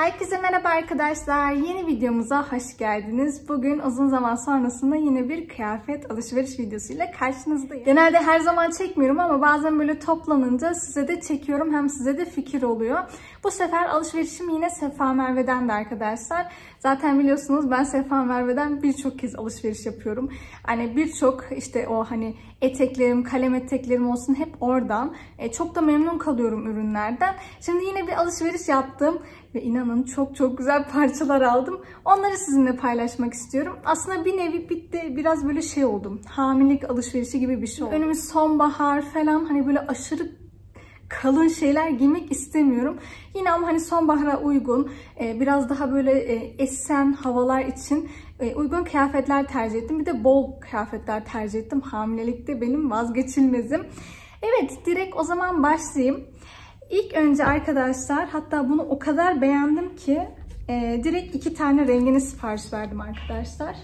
Herkese merhaba arkadaşlar. Yeni videomuza hoş geldiniz. Bugün uzun zaman sonrasında yine bir kıyafet alışveriş videosuyla karşınızdayım. Genelde her zaman çekmiyorum ama bazen böyle toplanınca size de çekiyorum. Hem size de fikir oluyor. Bu sefer alışverişim yine Sefa Merve'den de arkadaşlar. Zaten biliyorsunuz ben Sefa Merve'den birçok kez alışveriş yapıyorum. Hani birçok işte o hani eteklerim, kalem eteklerim olsun hep oradan. E, çok da memnun kalıyorum ürünlerden. Şimdi yine bir alışveriş yaptım ve inanın çok çok güzel parçalar aldım. Onları sizinle paylaşmak istiyorum. Aslında bir nevi bitti biraz böyle şey oldum. Hamilelik alışverişi gibi bir şey oldu. Önümüz sonbahar falan hani böyle aşırı kalın şeyler giymek istemiyorum. Yine ama hani sonbahara uygun, e, biraz daha böyle e, esen havalar için e, uygun kıyafetler tercih ettim. Bir de bol kıyafetler tercih ettim. Hamilelikte benim vazgeçilmezim. Evet, direkt o zaman başlayayım. İlk önce arkadaşlar hatta bunu o kadar beğendim ki e, direkt iki tane rengini sipariş verdim arkadaşlar.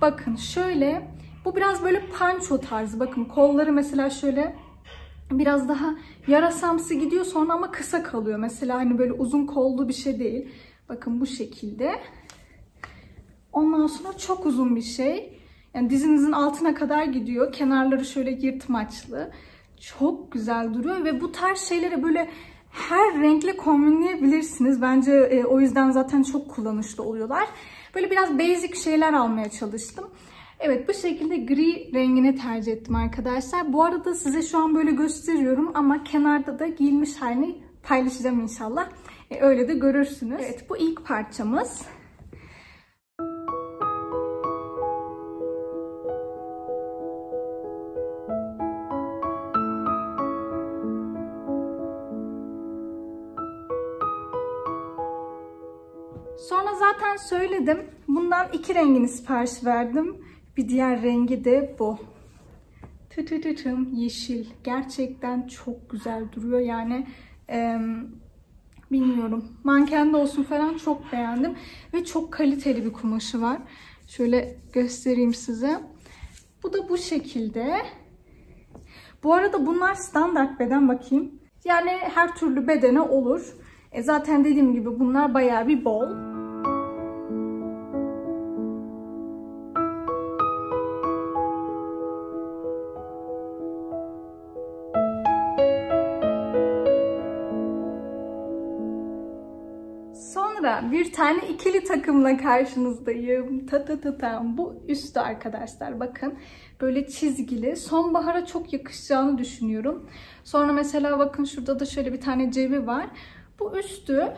Bakın şöyle bu biraz böyle panço tarzı. Bakın kolları mesela şöyle biraz daha yarasamsı gidiyor sonra ama kısa kalıyor. Mesela hani böyle uzun kollu bir şey değil. Bakın bu şekilde. Ondan sonra çok uzun bir şey. Yani dizinizin altına kadar gidiyor. Kenarları şöyle yırtmaçlı. Çok güzel duruyor ve bu tarz şeyleri böyle her renkle kombinleyebilirsiniz. Bence e, o yüzden zaten çok kullanışlı oluyorlar. Böyle biraz basic şeyler almaya çalıştım. Evet bu şekilde gri rengini tercih ettim arkadaşlar. Bu arada size şu an böyle gösteriyorum ama kenarda da giyilmiş halini paylaşacağım inşallah. E, öyle de görürsünüz. Evet bu ilk parçamız. Zaten söyledim. Bundan iki rengini sipariş verdim. Bir diğer rengi de bu. Tütütütüm yeşil. Gerçekten çok güzel duruyor. Yani e, bilmiyorum. Mankende olsun falan çok beğendim. Ve çok kaliteli bir kumaşı var. Şöyle göstereyim size. Bu da bu şekilde. Bu arada bunlar standart beden bakayım. Yani her türlü bedene olur. E zaten dediğim gibi bunlar bayağı bir bol. Bir tane ikili takımla karşınızdayım. Ta ta ta ta. Bu üstü arkadaşlar bakın. Böyle çizgili. Sonbahara çok yakışacağını düşünüyorum. Sonra mesela bakın şurada da şöyle bir tane cebi var. Bu üstü.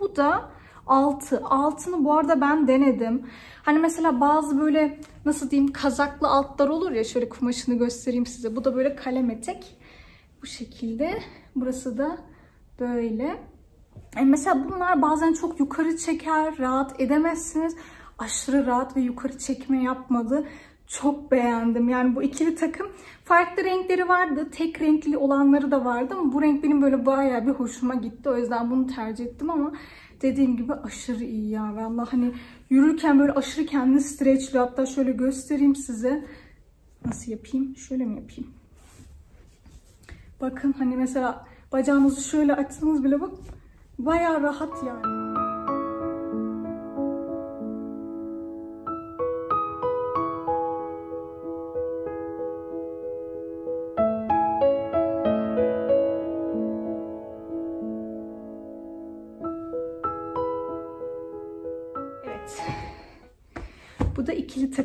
Bu da altı. Altını bu arada ben denedim. Hani mesela bazı böyle nasıl diyeyim kazaklı altlar olur ya. Şöyle kumaşını göstereyim size. Bu da böyle kalem etek. Bu şekilde. Burası da böyle. Yani mesela bunlar bazen çok yukarı çeker, rahat edemezsiniz. Aşırı rahat ve yukarı çekme yapmadı. Çok beğendim. Yani bu ikili takım farklı renkleri vardı. Tek renkli olanları da vardı ama bu renk benim böyle bayağı bir hoşuma gitti. O yüzden bunu tercih ettim ama dediğim gibi aşırı iyi ya. Vallahi hani yürürken böyle aşırı kendini streçliyor. Hatta şöyle göstereyim size. Nasıl yapayım? Şöyle mi yapayım? Bakın hani mesela bacağınızı şöyle açsanız bile bak Baya rahat yani.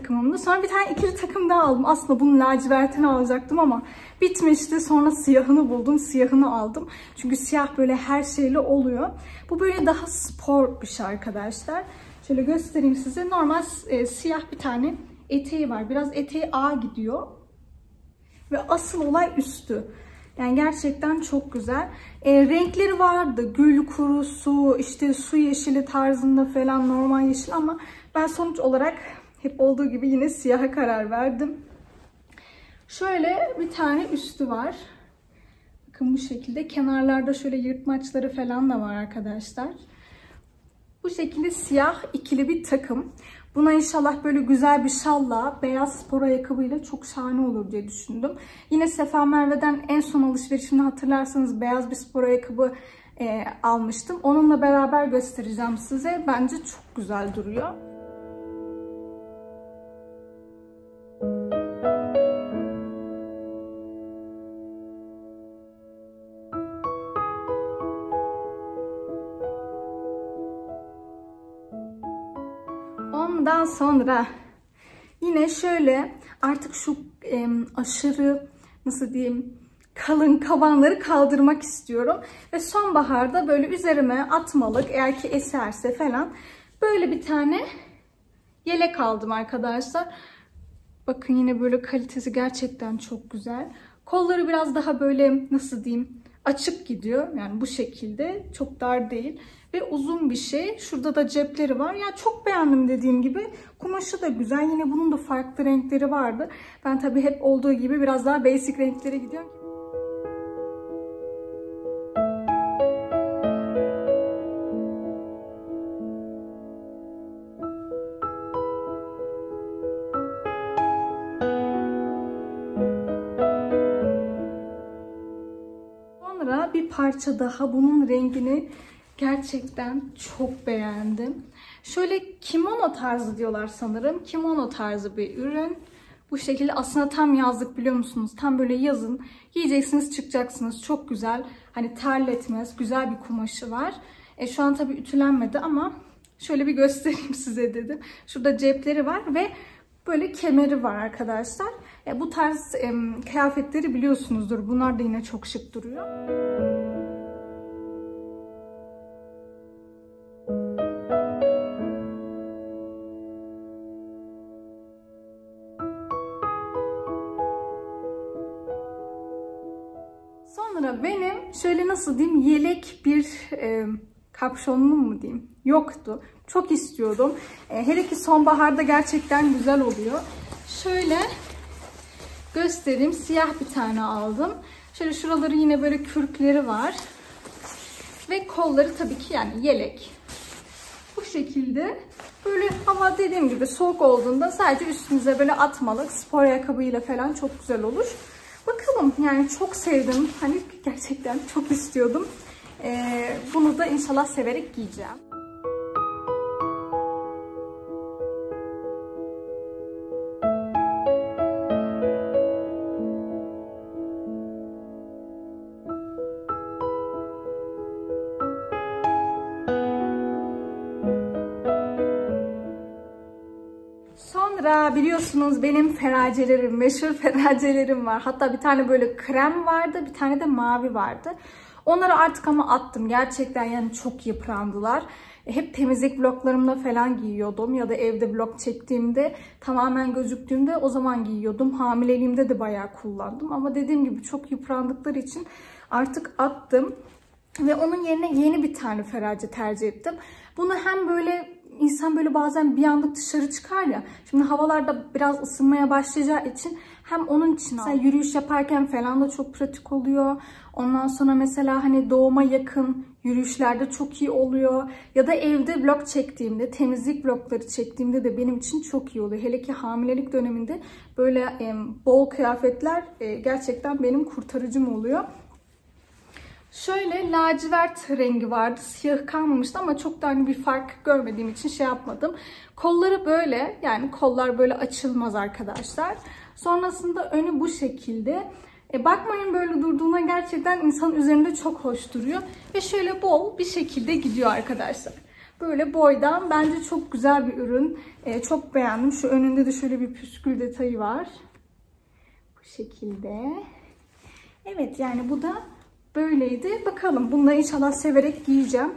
Takımımdı. Sonra bir tane ikili takım daha aldım. Aslında bunun lacivertini alacaktım ama bitmişti. Sonra siyahını buldum. Siyahını aldım. Çünkü siyah böyle her şeyle oluyor. Bu böyle daha spor bir şey arkadaşlar. Şöyle göstereyim size. Normal e, siyah bir tane eteği var. Biraz eteği A gidiyor. Ve asıl olay üstü. Yani gerçekten çok güzel. E, renkleri vardı. Gül kurusu, işte su yeşili tarzında falan normal yeşil ama ben sonuç olarak hep olduğu gibi yine siyaha karar verdim. Şöyle bir tane üstü var. Bakın bu şekilde. Kenarlarda şöyle yırtmaçları falan da var arkadaşlar. Bu şekilde siyah ikili bir takım. Buna inşallah böyle güzel bir şalla, beyaz spor ayakkabıyla çok şahane olur diye düşündüm. Yine Sefa Merve'den en son alışverişimde hatırlarsanız beyaz bir spor ayakkabı e, almıştım. Onunla beraber göstereceğim size. Bence çok güzel duruyor. Sonra yine şöyle artık şu e, aşırı nasıl diyeyim kalın kabanları kaldırmak istiyorum. Ve sonbaharda böyle üzerime atmalık eğer ki eserse falan böyle bir tane yelek aldım arkadaşlar. Bakın yine böyle kalitesi gerçekten çok güzel. Kolları biraz daha böyle nasıl diyeyim açık gidiyor. Yani bu şekilde çok dar değil ve uzun bir şey. Şurada da cepleri var. Ya çok beğendim dediğim gibi. Kumaşı da güzel. Yine bunun da farklı renkleri vardı. Ben tabii hep olduğu gibi biraz daha basic renklere gidiyorum. Parça daha bunun rengini gerçekten çok beğendim. Şöyle kimono tarzı diyorlar sanırım. Kimono tarzı bir ürün. Bu şekilde aslında tam yazlık biliyor musunuz? Tam böyle yazın giyeceksiniz çıkacaksınız. Çok güzel. Hani terletmez. Güzel bir kumaşı var. E, şu an tabii ütülenmedi ama şöyle bir göstereyim size dedim. Şurada cepleri var ve böyle kemeri var arkadaşlar. E, bu tarz e, kıyafetleri biliyorsunuzdur. Bunlar da yine çok şık duruyor. Nasıl diyeyim yelek bir e, kapşonum mu diyeyim yoktu. Çok istiyordum. E, hele ki sonbaharda gerçekten güzel oluyor. Şöyle göstereyim. Siyah bir tane aldım. Şöyle şuraları yine böyle kürkleri var. Ve kolları tabii ki yani yelek. Bu şekilde böyle hava dediğim gibi soğuk olduğunda sadece üstünüze böyle atmalık spor ayakkabıyla falan çok güzel olur. Bakalım yani çok sevdim. Hani gerçekten çok istiyordum. Ee, bunu da inşallah severek giyeceğim. Biliyorsunuz benim feracelerim, meşhur feracelerim var. Hatta bir tane böyle krem vardı, bir tane de mavi vardı. Onları artık ama attım. Gerçekten yani çok yıprandılar. Hep temizlik vloglarımda falan giyiyordum ya da evde vlog çektiğimde tamamen gözüktüğümde o zaman giyiyordum. Hamileliğimde de bayağı kullandım ama dediğim gibi çok yıprandıkları için artık attım. Ve onun yerine yeni bir tane ferace tercih ettim. Bunu hem böyle insan böyle bazen bir anda dışarı çıkar ya. Şimdi havalarda biraz ısınmaya başlayacağı için hem onun için mesela yürüyüş yaparken falan da çok pratik oluyor. Ondan sonra mesela hani doğuma yakın yürüyüşlerde çok iyi oluyor. Ya da evde vlog çektiğimde, temizlik vlogları çektiğimde de benim için çok iyi oluyor. Hele ki hamilelik döneminde böyle e, bol kıyafetler e, gerçekten benim kurtarıcım oluyor. Şöyle lacivert rengi vardı. Siyah kalmamıştı ama çok da hani bir fark görmediğim için şey yapmadım. Kolları böyle yani kollar böyle açılmaz arkadaşlar. Sonrasında önü bu şekilde. E bakmayın böyle durduğuna gerçekten insan üzerinde çok hoş duruyor. Ve şöyle bol bir şekilde gidiyor arkadaşlar. Böyle boydan bence çok güzel bir ürün. E, çok beğendim. Şu önünde de şöyle bir püskül detayı var. Bu şekilde. Evet yani bu da böyleydi. Bakalım bunları inşallah severek giyeceğim.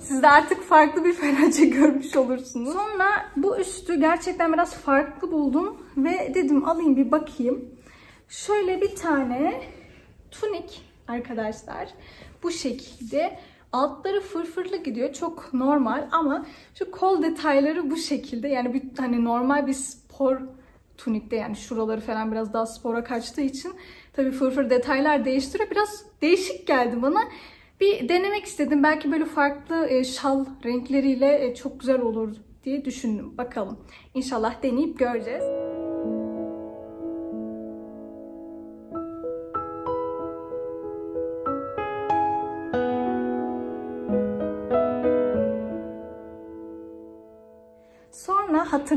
Siz artık farklı bir ferace görmüş olursunuz. Sonra bu üstü gerçekten biraz farklı buldum ve dedim alayım bir bakayım. Şöyle bir tane tunik arkadaşlar. Bu şekilde. Altları fırfırlı gidiyor. Çok normal ama şu kol detayları bu şekilde. Yani bir hani normal bir spor tunikte yani şuraları falan biraz daha spora kaçtığı için tabii fırfır detaylar değiştiriyor. Biraz değişik geldi bana. Bir denemek istedim. Belki böyle farklı e, şal renkleriyle e, çok güzel olur diye düşündüm. Bakalım. İnşallah deneyip göreceğiz.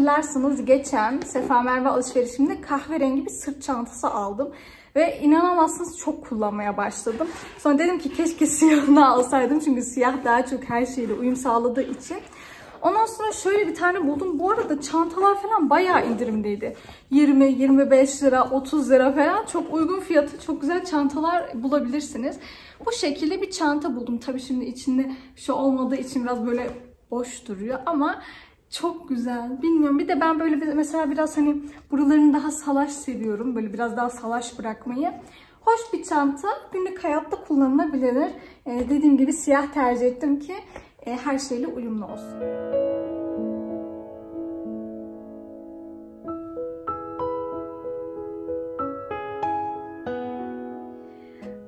Hatırlarsınız geçen Sefa Merve alışverişimde kahverengi bir sırt çantası aldım. Ve inanamazsınız çok kullanmaya başladım. Sonra dedim ki keşke siyahını alsaydım. Çünkü siyah daha çok her şeyle uyum sağladığı için. Ondan sonra şöyle bir tane buldum. Bu arada çantalar falan bayağı indirimdeydi. 20, 25 lira, 30 lira falan. Çok uygun fiyatı, çok güzel çantalar bulabilirsiniz. Bu şekilde bir çanta buldum. Tabii şimdi içinde bir şey olmadığı için biraz böyle boş duruyor ama çok güzel. Bilmiyorum. Bir de ben böyle mesela biraz hani buralarını daha salaş seviyorum. Böyle biraz daha salaş bırakmayı. Hoş bir çanta. Günlük hayatta kullanılabilir. Ee, dediğim gibi siyah tercih ettim ki e, her şeyle uyumlu olsun.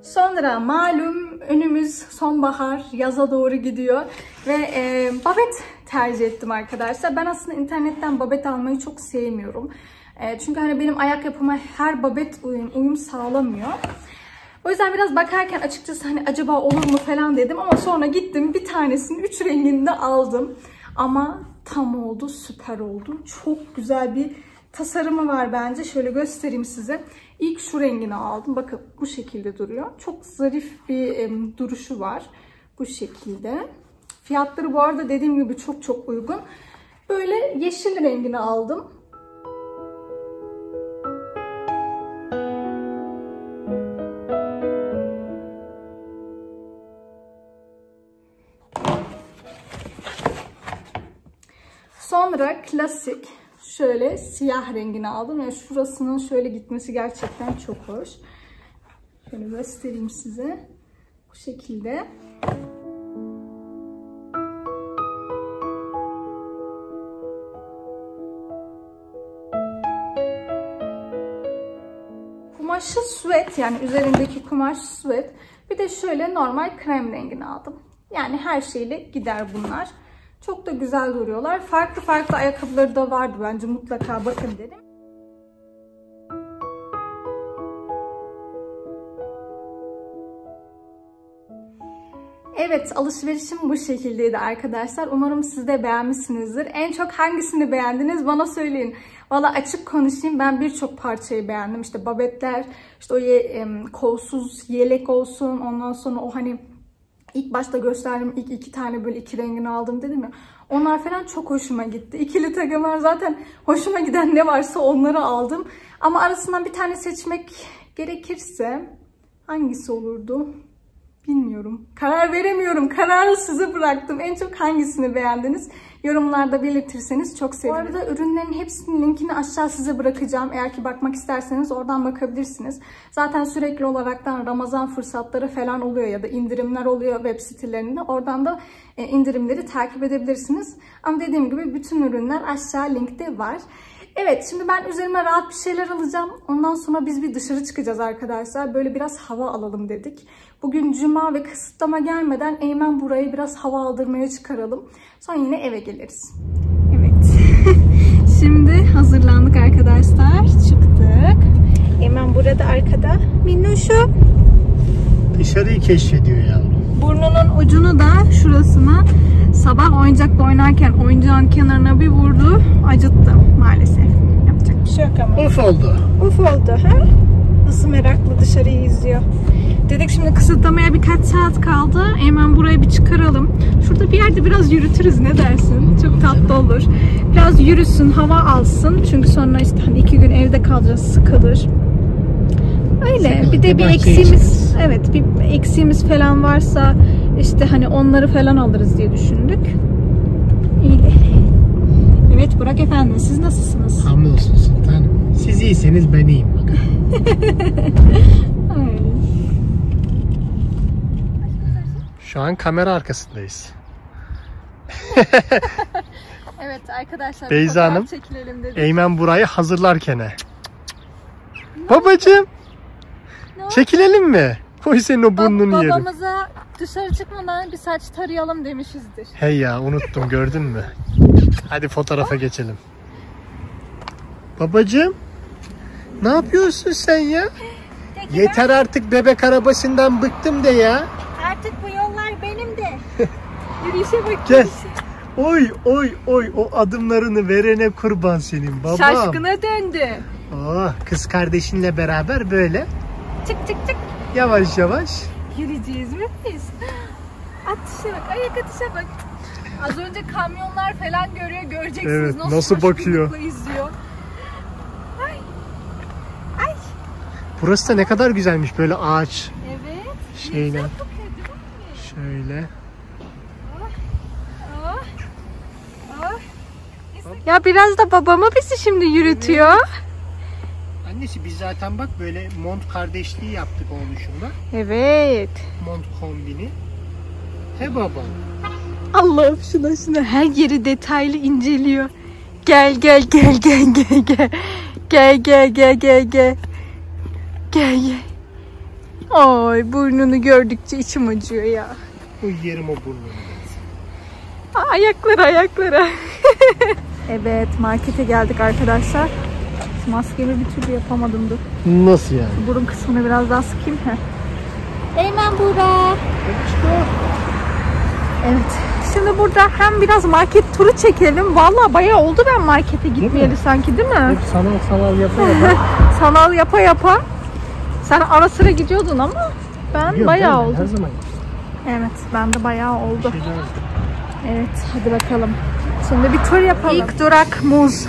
Sonra malum önümüz sonbahar, yaza doğru gidiyor ve e, babet tercih ettim arkadaşlar. Ben aslında internetten babet almayı çok sevmiyorum. E, çünkü hani benim ayak yapıma her babet uyum, uyum sağlamıyor. O yüzden biraz bakarken açıkçası hani acaba olur mu falan dedim ama sonra gittim bir tanesini üç renginde aldım. Ama tam oldu, süper oldu. Çok güzel bir tasarımı var bence. Şöyle göstereyim size. İlk şu rengini aldım. Bakın bu şekilde duruyor. Çok zarif bir duruşu var. Bu şekilde. Fiyatları bu arada dediğim gibi çok çok uygun. Böyle yeşil rengini aldım. Sonra klasik şöyle siyah rengini aldım. Yani şurasının şöyle gitmesi gerçekten çok hoş. Şöyle göstereyim size. Bu şekilde. Kumaşı süet yani üzerindeki kumaş süet. Bir de şöyle normal krem rengini aldım. Yani her şeyle gider bunlar. Çok da güzel duruyorlar. Farklı farklı ayakkabıları da vardı bence mutlaka bakın dedim. Evet alışverişim bu şekildeydi arkadaşlar. Umarım siz de beğenmişsinizdir. En çok hangisini beğendiniz bana söyleyin. Valla açık konuşayım ben birçok parçayı beğendim. İşte babetler, işte o ye, kolsuz yelek olsun. Ondan sonra o hani ilk başta gösterdim ilk iki tane böyle iki rengini aldım dedim ya. Onlar falan çok hoşuma gitti. İkili takımlar zaten hoşuma giden ne varsa onları aldım. Ama arasından bir tane seçmek gerekirse hangisi olurdu? Bilmiyorum. Karar veremiyorum. Kararı size bıraktım. En çok hangisini beğendiniz? Yorumlarda belirtirseniz çok sevinirim. Bu arada ürünlerin hepsinin linkini aşağı size bırakacağım. Eğer ki bakmak isterseniz oradan bakabilirsiniz. Zaten sürekli olaraktan Ramazan fırsatları falan oluyor ya da indirimler oluyor web sitelerinde. Oradan da e, indirimleri takip edebilirsiniz. Ama dediğim gibi bütün ürünler aşağı linkte var. Evet şimdi ben üzerime rahat bir şeyler alacağım. Ondan sonra biz bir dışarı çıkacağız arkadaşlar. Böyle biraz hava alalım dedik. Bugün cuma ve kısıtlama gelmeden Eymen burayı biraz hava aldırmaya çıkaralım. Sonra yine eve geliriz. Evet. şimdi hazırlandık arkadaşlar. Çıktık. Eymen burada arkada. Minnoşu. Dışarıyı keşfediyor yavrum. Burnunun ucunu da şurasına sabah oyuncakla oynarken oyuncağın kenarına bir vurdu. Acıttı maalesef. Yapacak bir şey yok ama. Uf oldu. Uf oldu ha? Nasıl meraklı dışarıyı izliyor. Dedik şimdi kısıtlamaya birkaç saat kaldı. Hemen buraya bir çıkaralım. Şurada bir yerde biraz yürütürüz ne dersin? Çok tatlı olur. Biraz yürüsün, hava alsın. Çünkü sonra işte hani iki gün evde kalacağız, sıkılır. Öyle. Bir de bir eksiğimiz, evet bir eksiğimiz falan varsa işte hani onları falan alırız diye düşündük. İyi. Evet Burak Efendi siz nasılsınız? Hamdolsun sultanım. Siz iyiyseniz ben iyiyim bakın. Şu an kamera arkasındayız. Evet arkadaşlar. Beyza Hanım, Çekilelim dedik. Eymen burayı hazırlarken. Babacım çekilelim mi? Koy senin o Bab- burnunu yerim. babamıza dışarı çıkmadan bir saç tarayalım demişizdir. Hey ya unuttum gördün mü? Hadi fotoğrafa geçelim. Babacım ne yapıyorsun sen ya? Yeter artık bebek arabasından bıktım de ya. Artık bu yollar benim de. Yürüyüşe bak. Gel. Oy oy oy o adımlarını verene kurban senin babam. Şaşkına döndü. Oh, kız kardeşinle beraber böyle Çık çık çık. Yavaş yavaş. Yürüyeceğiz mi biz? Atışa bak, ayak atışa bak. Az önce kamyonlar falan görüyor, göreceksiniz. Evet, nasıl bakıyor? coşkunlukla izliyor. Ay. Ay. Burası da ne kadar güzelmiş böyle ağaç. Evet. Şeyle. Kokuyor? Şöyle. Oh. Oh. Ya biraz da babama bizi şimdi yürütüyor. Annesi biz zaten bak böyle mont kardeşliği yaptık oğluşumla. Evet. Mont kombini. He baba. Allah'ım şuna şuna her yeri detaylı inceliyor. Gel gel gel gel gel gel. Gel gel gel gel gel. Gel gel. Ay burnunu gördükçe içim acıyor ya. Bu yerim o burnunu. Aa, Ayakları ayakları. evet markete geldik arkadaşlar. Maskemi bir türlü yapamadım dur. Nasıl yani? Burun kısmını biraz daha sıkayım. Heh. Eymen Buğra. Evet. Şimdi burada hem biraz market turu çekelim. Vallahi bayağı oldu ben markete gitmeyeli sanki değil mi? Hep sanal sanal yapıyor bak. Sanal yapa yapa. Sen ara sıra gidiyordun ama ben Biliyorum, bayağı oldu. Her zaman Evet ben de bayağı oldu. Evet hadi bakalım. Şimdi bir tur yapalım. İlk durak muz.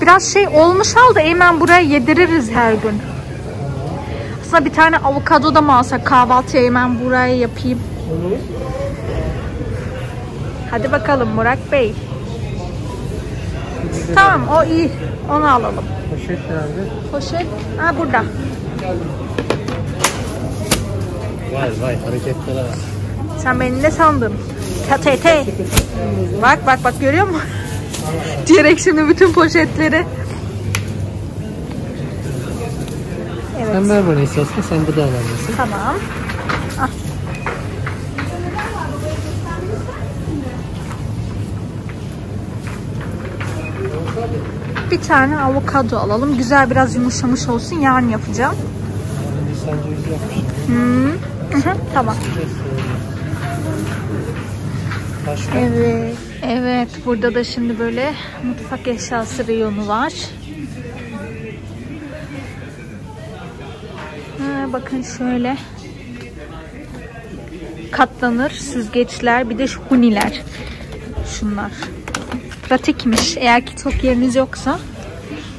Biraz şey olmuş aldı. Eymen buraya yediririz her gün. Aslında bir tane avokado da mı alsak kahvaltıya Eymen buraya yapayım. Hadi bakalım Murat Bey. Tamam o iyi. Onu alalım. Poşet nerede? Poşet. Ha burada. Vay vay hareketlere bak. Sen beni ne sandın? KTT. Bak bak bak görüyor musun? Diyerek şimdi bütün poşetleri. Evet. Sen ver bana istersen sen bu da alabilirsin. Tamam. Ah. Bir tane avokado alalım. Güzel biraz yumuşamış olsun. Yarın yapacağım. Hmm. Hı hı, tamam. Evet. Evet. Burada da şimdi böyle mutfak eşyası reyonu var. Ha, bakın şöyle. Katlanır süzgeçler bir de şu huniler. Şunlar. Pratikmiş. Eğer ki çok yeriniz yoksa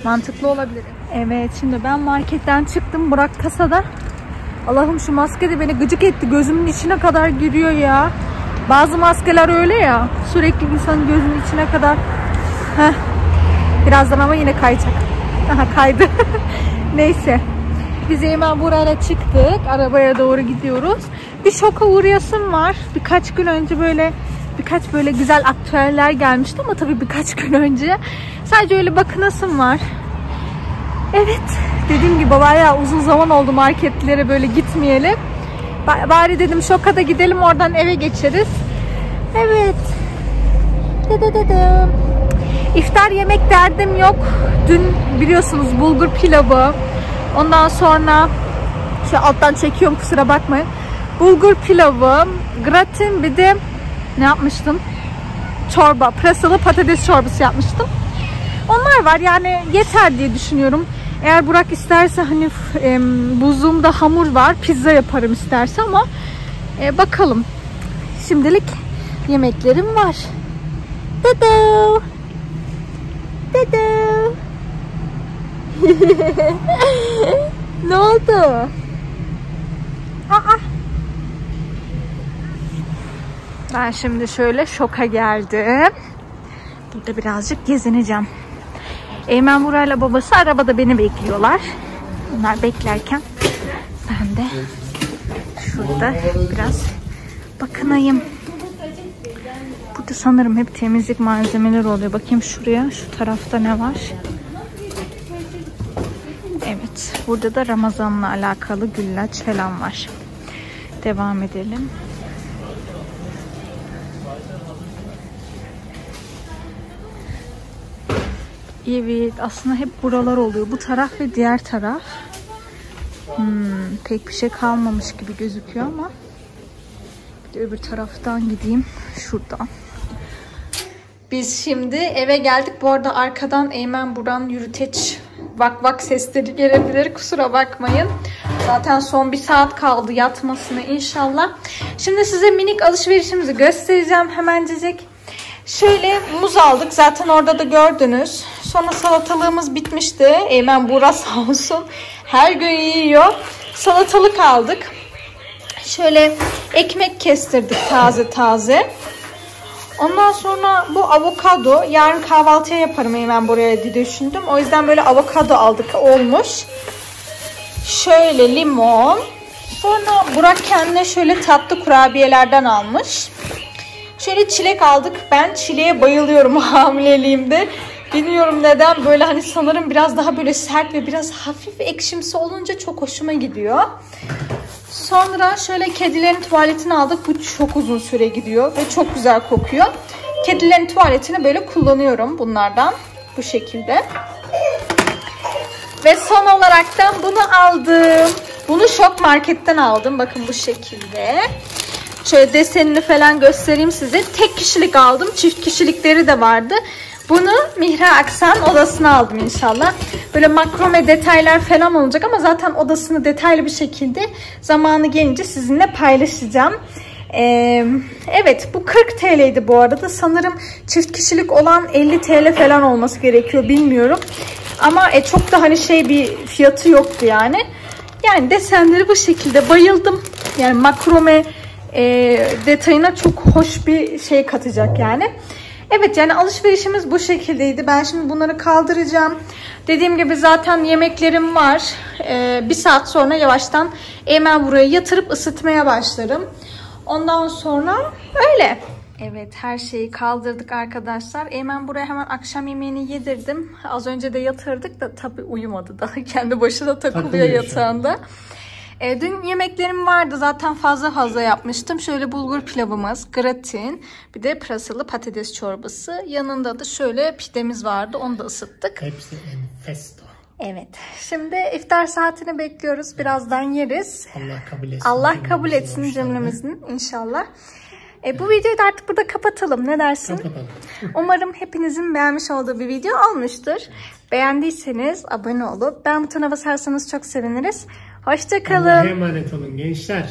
mantıklı olabilir. Evet şimdi ben marketten çıktım. Burak kasada. Allah'ım şu maske de beni gıcık etti. Gözümün içine kadar giriyor ya. Bazı maskeler öyle ya. Sürekli insanın gözünün içine kadar. Heh. Birazdan ama yine kayacak. Aha kaydı. Neyse. Biz hemen buraya çıktık. Arabaya doğru gidiyoruz. Bir şoka uğrayasım var. Birkaç gün önce böyle birkaç böyle güzel aktüeller gelmişti ama tabii birkaç gün önce. Sadece öyle bakınasım var. Evet. Dediğim gibi bayağı uzun zaman oldu marketlere böyle gitmeyelim. Ba- Bari dedim şoka da gidelim oradan eve geçeriz. Evet. İftar yemek derdim yok. Dün biliyorsunuz bulgur pilavı. Ondan sonra şu alttan çekiyorum kusura bakmayın. Bulgur pilavı, gratin bir de ne yapmıştım? Çorba, pırasalı patates çorbası yapmıştım. Onlar var yani yeter diye düşünüyorum. Eğer Burak isterse hani e, buzluğumda hamur var. Pizza yaparım isterse ama e, bakalım. Şimdilik yemeklerim var. Dada. Dada. ne oldu? Aa. Ben şimdi şöyle şoka geldim. Burada birazcık gezineceğim. Eymen Buray'la babası arabada beni bekliyorlar. Onlar beklerken ben de şurada biraz bakınayım. Burada sanırım hep temizlik malzemeleri oluyor. Bakayım şuraya. Şu tarafta ne var? Evet. Burada da Ramazan'la alakalı güllaç falan var. Devam edelim. Evet. Aslında hep buralar oluyor. Bu taraf ve diğer taraf. Hmm, pek bir şey kalmamış gibi gözüküyor ama bir de öbür taraftan gideyim. Şuradan. Biz şimdi eve geldik. Bu arada arkadan Eymen Buran yürüteç vak vak sesleri gelebilir. Kusura bakmayın. Zaten son bir saat kaldı yatmasına inşallah. Şimdi size minik alışverişimizi göstereceğim hemencecik. Şöyle muz aldık. Zaten orada da gördünüz. Sonra salatalığımız bitmişti. Eymen Buğra sağ olsun. Her gün yiyor. Salatalık aldık. Şöyle ekmek kestirdik taze taze. Ondan sonra bu avokado. Yarın kahvaltıya yaparım Eymen buraya diye düşündüm. O yüzden böyle avokado aldık. Olmuş. Şöyle limon. Sonra Burak kendine şöyle tatlı kurabiyelerden almış. Şöyle çilek aldık. Ben çileğe bayılıyorum hamileliğimde. Bilmiyorum neden böyle hani sanırım biraz daha böyle sert ve biraz hafif ekşimsi olunca çok hoşuma gidiyor. Sonra şöyle kedilerin tuvaletini aldık. Bu çok uzun süre gidiyor ve çok güzel kokuyor. Kedilerin tuvaletini böyle kullanıyorum bunlardan. Bu şekilde. Ve son olarak da bunu aldım. Bunu şok marketten aldım. Bakın bu şekilde. Şöyle desenini falan göstereyim size. Tek kişilik aldım. Çift kişilikleri de vardı. Bunu Mihra Aksan odasına aldım inşallah. Böyle makrome detaylar falan olacak ama zaten odasını detaylı bir şekilde zamanı gelince sizinle paylaşacağım. Ee, evet bu 40 TL'ydi bu arada. Sanırım çift kişilik olan 50 TL falan olması gerekiyor bilmiyorum. Ama e, çok da hani şey bir fiyatı yoktu yani. Yani desenleri bu şekilde bayıldım. Yani makrome e, detayına çok hoş bir şey katacak yani. Evet yani alışverişimiz bu şekildeydi. Ben şimdi bunları kaldıracağım. Dediğim gibi zaten yemeklerim var. Ee, bir saat sonra yavaştan Eymen buraya yatırıp ısıtmaya başlarım. Ondan sonra öyle. Evet her şeyi kaldırdık arkadaşlar. Eymen buraya hemen akşam yemeğini yedirdim. Az önce de yatırdık da tabii uyumadı daha. Kendi başına takılıyor Takılıyor şu yatağında. E, dün yemeklerim vardı zaten fazla fazla yapmıştım. Şöyle bulgur pilavımız, gratin, bir de pırasalı patates çorbası. Yanında da şöyle pidemiz vardı onu da ısıttık. Hepsi enfesto. Evet şimdi iftar saatini bekliyoruz. Birazdan yeriz. Allah kabul etsin. Allah kabul etsin cümlemizin inşallah. E, bu videoyu da artık burada kapatalım. Ne dersin? Kapatalım. Umarım hepinizin beğenmiş olduğu bir video olmuştur. Beğendiyseniz abone olup beğen butonuna basarsanız çok seviniriz. Allah'a Hoşçakalın. emanet olun gençler.